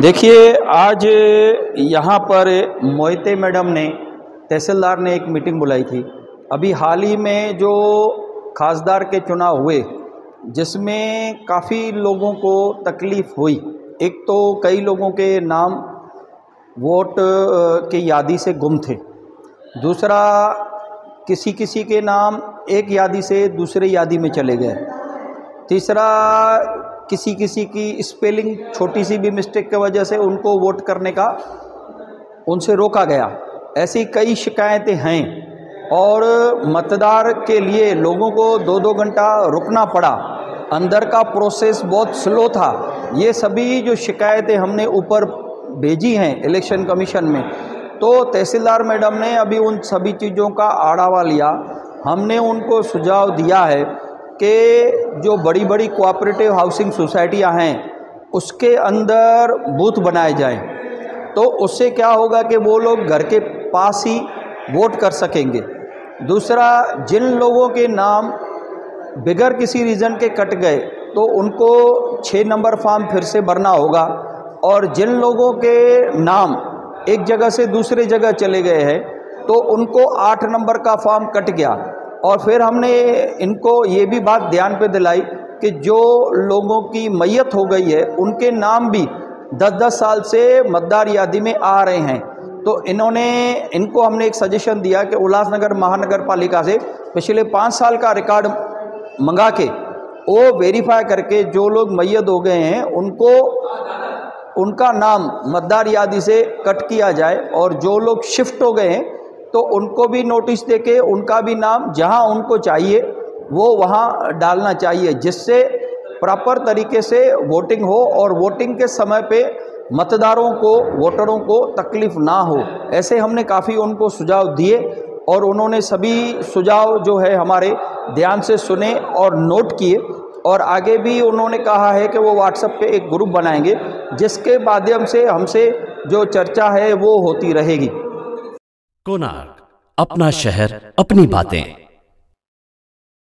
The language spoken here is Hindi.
देखिए, आज यहाँ पर मोहिते मैडम ने, तहसीलदार ने एक मीटिंग बुलाई थी। अभी हाल ही में जो खासदार के चुनाव हुए, जिसमें काफ़ी लोगों को तकलीफ़ हुई। एक तो कई लोगों के नाम वोट के यादी से गुम थे। दूसरा किसी किसी के नाम एक यादी से दूसरे यादी में चले गए। तीसरा किसी किसी की स्पेलिंग छोटी सी भी मिस्टेक की वजह से उनको वोट करने का उनसे रोका गया। ऐसी कई शिकायतें हैं और मतदार के लिए लोगों को दो दो घंटा रुकना पड़ा। अंदर का प्रोसेस बहुत स्लो था। ये सभी जो शिकायतें हमने ऊपर भेजी हैं इलेक्शन कमीशन में तो तहसीलदार मैडम ने अभी उन सभी चीज़ों का आड़ावा लिया। हमने उनको सुझाव दिया है कि जो बड़ी बड़ी कोऑपरेटिव हाउसिंग सोसाइटियाँ हैं, उसके अंदर बूथ बनाए जाएँ तो उससे क्या होगा कि वो लोग घर के पास ही वोट कर सकेंगे। दूसरा, जिन लोगों के नाम बिगर किसी रीज़न के कट गए तो उनको छः नंबर फॉर्म फिर से भरना होगा, और जिन लोगों के नाम एक जगह से दूसरे जगह चले गए हैं तो उनको आठ नंबर का फॉर्म कट गया। और फिर हमने इनको ये भी बात ध्यान पे दिलाई कि जो लोगों की मैयत हो गई है, उनके नाम भी दस दस साल से मतदार यादी में आ रहे हैं। तो इन्होंने, इनको हमने एक सजेशन दिया कि उल्लासनगर महानगर पालिका से पिछले पाँच साल का रिकॉर्ड मंगा के, वो वेरीफाई करके जो लोग मैयत हो गए हैं, उनको, उनका नाम मतदार यादी से कट किया जाए और जो लोग शिफ्ट हो गए हैं तो उनको भी नोटिस दे के उनका भी नाम जहाँ उनको चाहिए, वो वहाँ डालना चाहिए, जिससे प्रॉपर तरीके से वोटिंग हो और वोटिंग के समय पे मतदारों को वोटरों को तकलीफ़ ना हो। ऐसे हमने काफ़ी उनको सुझाव दिए और उन्होंने सभी सुझाव जो है हमारे ध्यान से सुने और नोट किए और आगे भी उन्होंने कहा है कि वो व्हाट्सएप पे एक ग्रुप बनाएँगे, जिसके माध्यम से हमसे जो चर्चा है वो होती रहेगी। कोनार्क अपना शहर अपनी बातें।